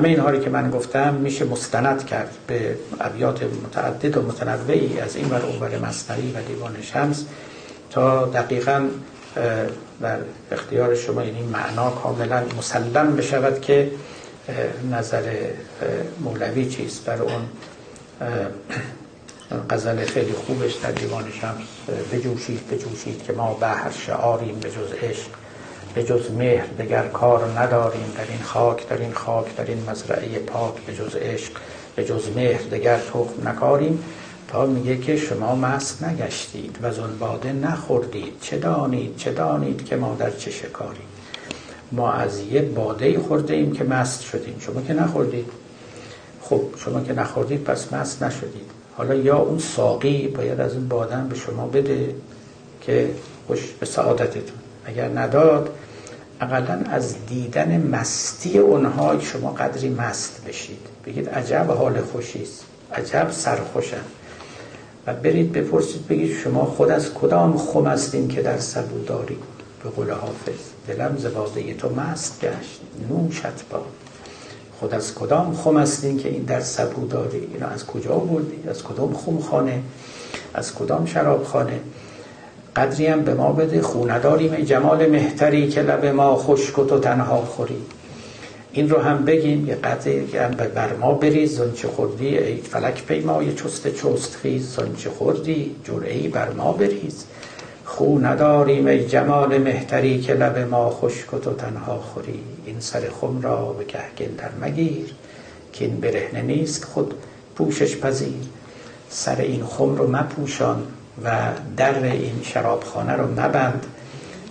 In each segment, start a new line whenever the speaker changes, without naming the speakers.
همه اینها رو که من گفتم میشه مستند کرد به ابیات متعدد و متنوعی از این ور اول مصنعی و دیوان شمس تا دقیقا در اختیار شما این معنا کاملا مسلم بشود که نظر مولوی چیست. در اون غزل خیلی خوبش در دیوان شمس بجوشید بجوشید که ما بحر شعاریم به جز عشق به جز مهر دگر کار نداریم در این خاک در این خاک در این مزرعه پاک به جز عشق به جز مهر دگر تخم نکاریم. تا میگه که شما مست نگشتید و باده نخوردید. چه دانید؟ چه دانید که ما در چه شکاریم؟ ما از یه باده خورده ایم که مست شدیم. شما که نخوردید؟ خب شما که نخوردید پس مست نشدید. حالا یا اون ساقی باید از اون بادن به شما بده که خوش به سعادتتون اگر نداد اقلا از دیدن مستی اونها شما قدری مست بشید. بگید عجب حال خوشیست عجب سرخوشم. و برید بپرسید بگید شما خود از کدام خم هستین که در سبو داری به قول حافظ دلم زباده تو مست گشت. نوشت با. خود از کدام خم هستین که این در سبو داری اینا از کجا بردی از کدام خم خانه از کدام شراب خانه قدری هم به ما بده خونداریم. جمال مهتری که لب ما خشک و تو تنها خوری. این رو هم بگیم یه قدری هم بر ما بریز. زنچه خوردی ای فلک پیمای چست چست خیز. زنچه خوردی جرعی بر ما بریز. خو نداریم ای جمال مهتری که لب ما خشک و تو تنها خوری. این سر خم را به گهگل در مگیر که این برهنه نیست خود پوشش پذیر. سر این خم رو مپوشان. و در این شرابخانه رو مبند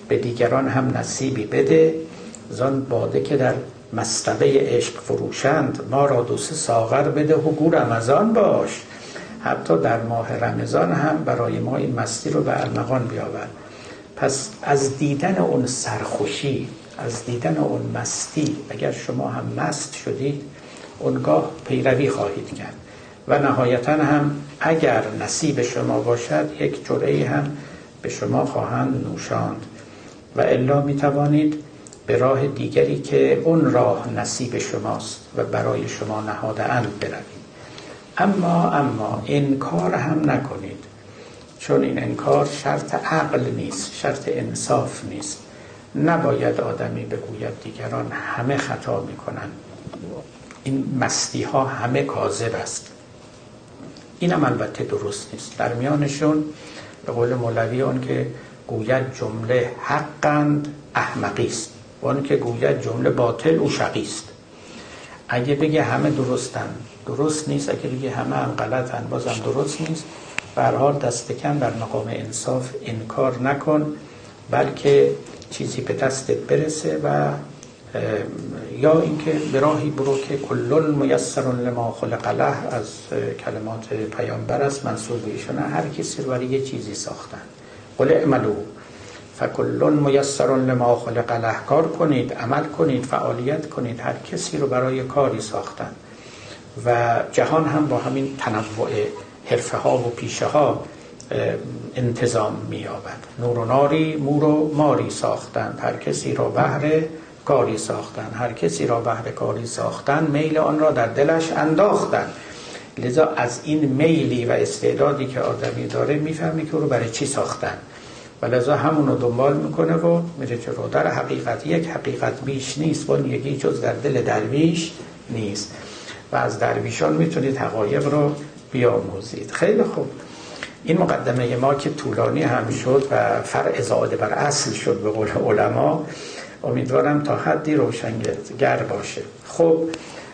به دیگران هم نصیبی بده. زان باده که در مستبه عشق فروشند ما را دو ساغر بده. و گو رمضان باش. حتی در ماه رمضان هم برای ما این مستی رو به ارمغان بیاور. پس از دیدن اون سرخوشی از دیدن اون مستی اگر شما هم مست شدید اونگاه پیروی خواهید کرد. و نهایتا هم اگر نصیب شما باشد یک جرعه هم به شما خواهند نوشاند. و الا می توانید به راه دیگری که اون راه نصیب شماست و برای شما نهاده اند بروید. اما اما انکار هم نکنید چون این انکار شرط عقل نیست شرط انصاف نیست. نباید آدمی بگوید دیگران همه خطا می‌کنن این مستی ها همه کاذب است. اینم البته درست نیست. در میانشون به قول مولوی اون که گوید جمله حقند احمقی است. و اون که گوید جمله باطل او شقی است. اگه بگه همه درستن درست نیست. اگه بگه همه هم غلطن بازم درست نیست. به حال دست کم در مقام انصاف انکار نکن بلکه چیزی به دستت برسه و یا اینکه به راهی برو که کلون میسر لما خلق له از کلمات پیامبر است منصوب ایشون هر کسی رو برای یه چیزی ساختن. قل اعملو فکلون میسر لما خلق له کار کنید عمل کنید فعالیت کنید هر کسی رو برای کاری ساختن. و جهان هم با همین تنوع حرفه ها و پیشه ها انتظام می نور و ناری مور و ماری ساختند. هر کسی را بهر کاری ساختن. هر کسی را بهر کاری ساختن میل آن را در دلش انداختن. لذا از این میلی و استعدادی که آدمی داره می‌فهمی که او رو برای چی ساختن. و لذا همون رو دنبال می‌کنه و میره جلو. در حقیقت یک حقیقت بیش نیست و یکی جز در دل درویش نیست. و از درویشان می‌تونید حقایق رو بیاموزید. خیلی خوب. این مقدمه ما که طولانی هم شد و فرع زاده بر اصل شد به قول علما امیدوارم تا حدی روشنگر باشه. خب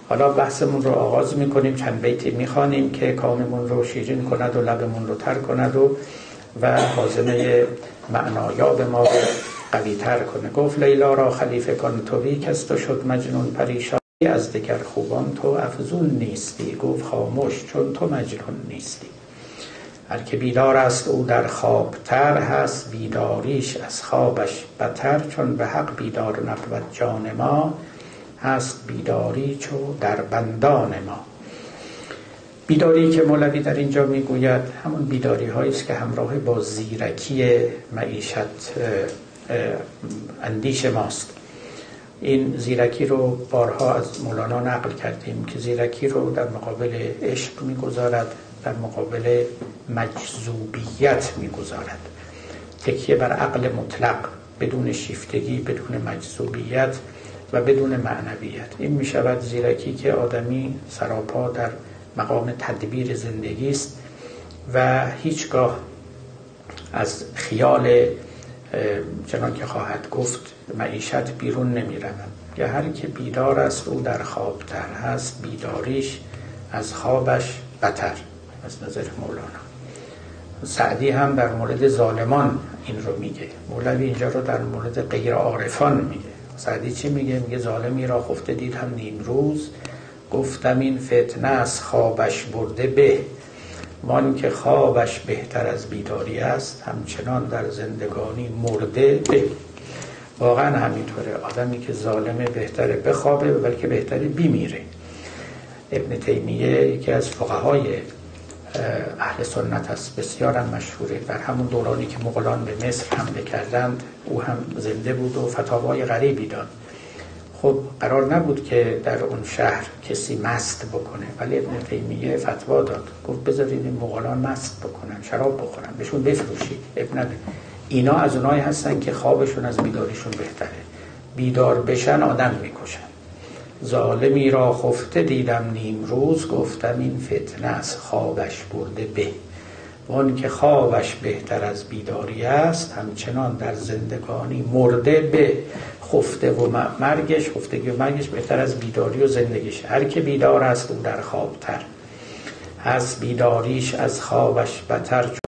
حالا بحثمون رو آغاز می‌کنیم چند بیتی می‌خوانیم که کاممون رو شیرین کند و لبمون رو تر کند و و حازمه معنایاب ما رو قوی تر کنه. گفت لیلا را خلیفه کن توی کس تو شد مجنون پریشانی از دیگر خوبان تو افزون نیستی. گفت خاموش چون تو مجنون نیستی. هر که بیدار است او در خوابتر هست بیداریش از خوابش بتر چون به حق بیدار نبود جان ما هست بیداری چو در بندان ما. بیداری که مولوی در اینجا می‌گوید همون بیداری هایی است که همراه با زیرکی معیشت اندیش ماست. این زیرکی رو بارها از مولانا نقل کردیم که زیرکی رو در مقابل عشق می‌گذارد. در مقابل مجذوبیت می‌گذارد. تکیه بر عقل مطلق بدون شیفتگی بدون مجذوبیت و بدون معنویت. این می شود زیرکی که آدمی سراپا در مقام تدبیر زندگی است و هیچگاه از خیال چنان که خواهد گفت معیشت بیرون نمی رود یا هر که بیدار است او در خوابتر هست بیداریش از خوابش بتر از نظر مولانا. سعدی هم در مورد ظالمان این رو میگه. مولوی اینجا رو در مورد غیر عارفان میگه. سعدی چی میگه؟ میگه ظالمی را خفته دید هم نیم روز. گفتم این فتنه از خوابش برده به. وان که خوابش بهتر از بیداری است همچنان در زندگانی مرده به. واقعا همینطوره. آدمی که ظالمه بهتره بخوابه بلکه بهتره بیمیره. ابن تیمیه یکی از فقهای اهل سنت است بسیار مشهوره. در همون دورانی که مغولان به مصر حمله کردند او هم زنده بود و فتاوای غریبی داد. خب قرار نبود که در اون شهر کسی مست بکنه ولی ابن تیمیه فتوا داد. گفت بذارید این مغولان مست بکنن شراب بخورن بهشون بفروشید. ابن اینا از اونایی هستن که خوابشون از بیداریشون بهتره. بیدار بشن آدم می‌کشن. ظالمی را خفته دیدم نیم روز گفتم این فتنه از خوابش برده به. وان که خوابش بهتر از بیداری است همچنان در زندگانی مرده به. خفته و مرگش خفتگی و مرگش بهتر از بیداری و زندگیش. هر که بیدار است او در خوابتر. از بیداریش از خوابش بتر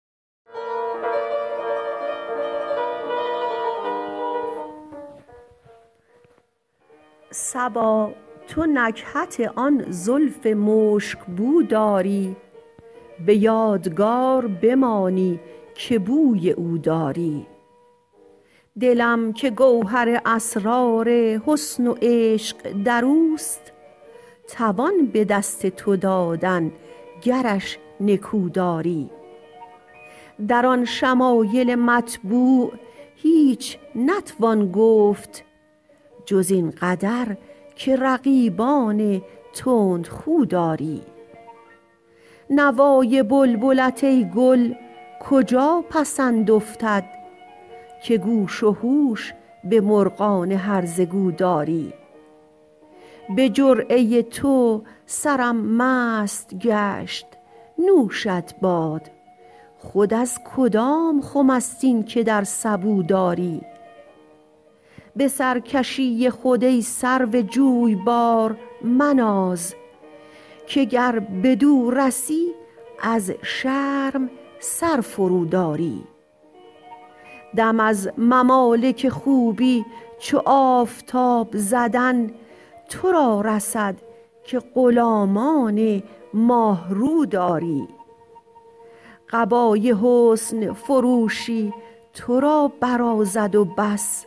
سبا تو نکهت آن زلف مشک بو داری. به یادگار بمانی که بوی او داری. دلم که گوهر اسرار حسن و عشق در اوست توان به دست تو دادن گرش نکو داری در آن شمایل مطبوع هیچ نتوان گفت جز این قدر که رقیبان تندخو داری. نوای بلبلت ای گل کجا پسند افتد که گوش و هوش به مرغان هرزه گو داری؟ به جرعه تو سرم مست گشت نوشت باد. خود از کدام خم است این که در سبو داری؟ به سرکشی خود ای سرو جویبار مناز که گر بدو رسی از شرم سر فرود آری دم از ممالک خوبی چو آفتاب زدن تو را رسد که غلامان ماه رو داری. قبای حسن فروشی تو را برازد و بس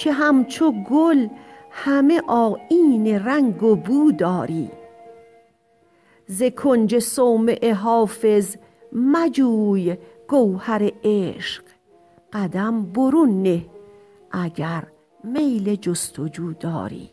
که همچو گل همه آیین رنگ و بو داری. ز کنج صومعه حافظ مجوی گوهر عشق قدم برون نه اگر میل جستجو داری.